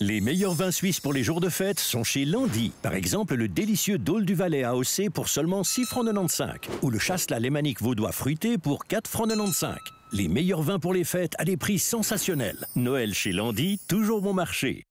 Les meilleurs vins suisses pour les jours de fête sont chez Landy. Par exemple, le délicieux Dôle du Valais à AOC pour seulement 6 francs 95 ou le Chasselas lémanique vaudois fruité pour 4 francs 95. Les meilleurs vins pour les fêtes à des prix sensationnels. Noël chez Landy, toujours bon marché.